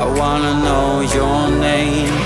I wanna know your name.